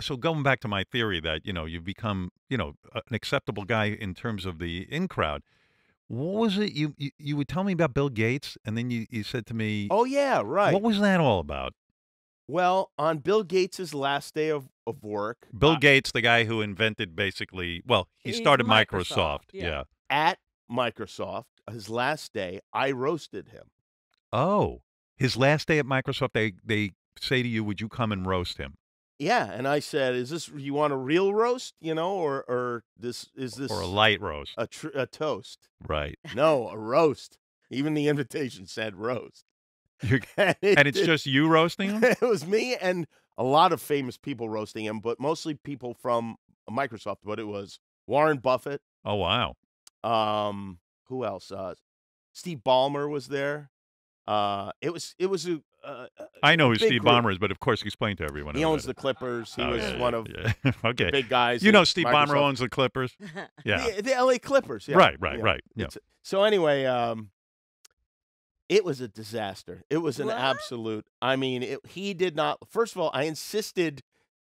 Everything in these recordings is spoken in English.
so going back to my theory that you know you've become you know an acceptable guy in terms of the in crowd. What was it you, you you would tell me about Bill Gates, and then you you said to me, Oh yeah, right. what was that all about? well, on Bill Gates's last day of, of work, Bill uh, Gates, the guy who invented basically, well, he started Microsoft, Microsoft. yeah. yeah. at Microsoft, his last day, I roasted him. Oh, his last day at Microsoft, they they say to you, "Would you come and roast him?" Yeah, and I said, "Is this you want a real roast, you know, or or this is this Or a light roast, a, tr- a toast? right? No, a roast. Even the invitation said roast, and, and it's just you roasting him. it was me and a lot of famous people roasting him, but mostly people from Microsoft. But it was Warren Buffett. Oh wow! Um, who else? Uh, Steve Ballmer was there. Uh, it was it was a. Uh, I know who Steve group. Ballmer is, but of course, explain to everyone. he owns the Clippers. He. Oh, was yeah, yeah, one of yeah. the okay. big guys. You know, Steve Ballmer owns the Clippers. Yeah. the, the LA Clippers. Yeah. Right, right, yeah. right, yeah. So anyway, um, it was a disaster. It was an What? absolute. I mean, it, he did not. First of all, I insisted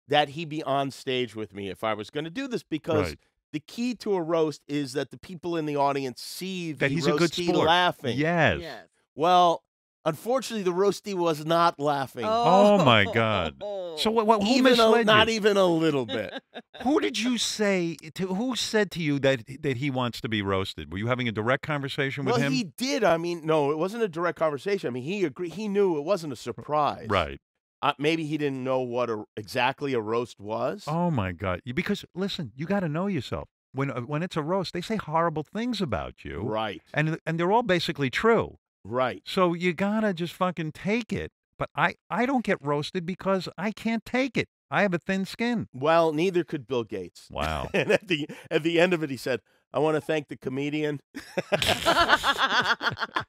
that he be on stage with me if I was going to do this because Right. the key to a roast is that the people in the audience see the That he's a good roastee sport. laughing. Yes. yes. Well, unfortunately, the roastie was not laughing. Oh, my God. So what? what who even a, misled not even a little bit. Who did you say to? Who said to you that that he wants to be roasted? Were you having a direct conversation with well, him? Well, he did. I mean, no, it wasn't a direct conversation. I mean, he agreed. He knew it wasn't a surprise. Right. Uh, maybe he didn't know what a, exactly a roast was. Oh my God! Because listen, you got to know yourself. When uh, when it's a roast, they say horrible things about you, Right. and and they're all basically true. Right. So you gotta just fucking take it. But I I don't get roasted because I can't take it. I have a thin skin. Well, neither could Bill Gates. Wow. And at the at the end of it, he said, "I want to thank the comedian." the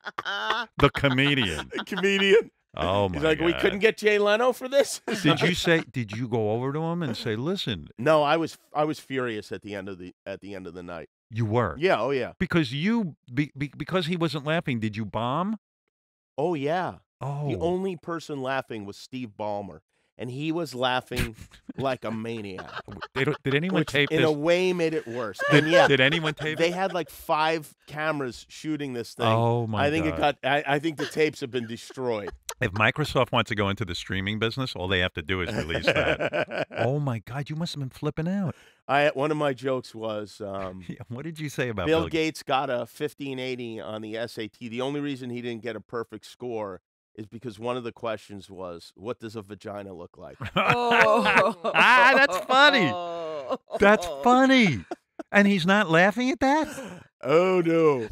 comedian. the comedian. Oh my He's like, God. "We couldn't get Jay Leno for this." Did you say? Did you go over to him and say, "Listen, No, I was I was furious at the end of the at the end of the night. you were Yeah. Oh yeah. because you be, be, because he wasn't laughing. Did you bomb? Oh yeah. Oh, The only person laughing was Steve Ballmer, and he was laughing like a maniac, don't- did anyone which tape in this? a way made it worse. did, and yeah, did anyone tape? they had like five cameras shooting this thing. Oh my I think God. it got. I, I think the tapes have been destroyed. If Microsoft wants to go into the streaming business, all they have to do is release that. oh my God! You must have been flipping out. I one of my jokes was um, Yeah, What did you say about Bill Bill? Gates got a 1580 on the SAT. The only reason he didn't get a perfect score is because one of the questions was, "What does a vagina look like?" Oh. ah, that's funny. That's funny. And he's not laughing at that? oh no!